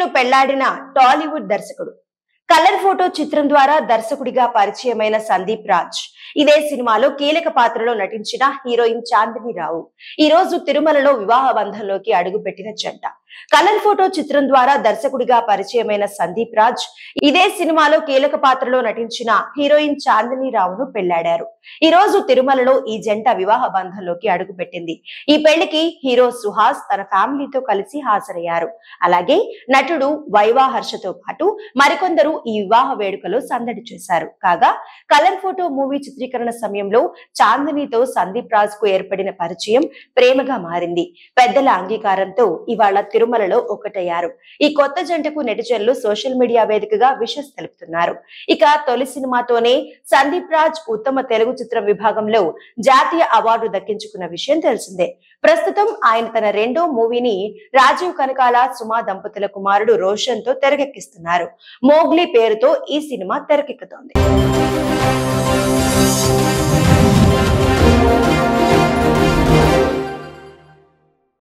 ను పెళ్ళాడిన టాలీవుడ్ దర్శకుడు. Colour photo చిత్రం ద్వారా దర్శకుడిగా పరిచయమైన సందీప్ రాజ్. ఇదే సినిమాలో కీలక పాత్రలో నటించిన హీరోయిన్ చాందిని రావు. ఈ రోజు తిరుమలలో వివాహ బంధంలోకి అడుగుపెట్టిన జంట. కలర్ ఫోటో చిత్రం ద్వారా దర్శకుడిగా పరిచయమైన సందీప్ రాజ్ ఇదే సినిమాలో కీలక పాత్రలో నటించిన హీరోయిన్ చాందిని రావును పెళ్ళాడారు. ఈ రోజు తిరుమలలో ఈ జంట వివాహ బంధంలోకి అడుగుపెట్టింది. ఈ పెళ్ళికి హీరో సుహాస్ తన ఫ్యామిలీతో కలిసి హాజరయ్యారు. అలాగే నటుడు వైవా హర్షతో పాటు మరికొందరు ఈ వివాహ వేడుకలో సందడి చేశారు. కాగా కలర్ ఫోటో మూవీ చిత్రీకరణ సమయంలో చాందినితో సందీప్ రాజ్కు ఏర్పడిన పరిచయం ప్రేమగా మారింది. పెద్దల అంగీకారంతో ఇవాళ తిరుమలలో ఒకటయ్యారు. ఈ కొత్త జంటకు నెటిజన్లు సోషల్ మీడియా వేదికగా విషస్ తెలుపుతున్నారు. ఇక తొలి సినిమాతోనే సందీప్ రాజ్ ఉత్తమ తెలుగు చిత్రం విభాగంలో జాతీయ అవార్డు దక్కించుకున్న విషయం తెలిసిందే. ప్రస్తుతం ఆయన తన రెండో మూవీని రాజీవ్ కనకాల సుమా దంపతుల కుమారుడు రోషన్తో తెరకెక్కిస్తున్నారు. మోగ్లీ పేరుతో ఈ సినిమా తెరకెక్కుతోంది.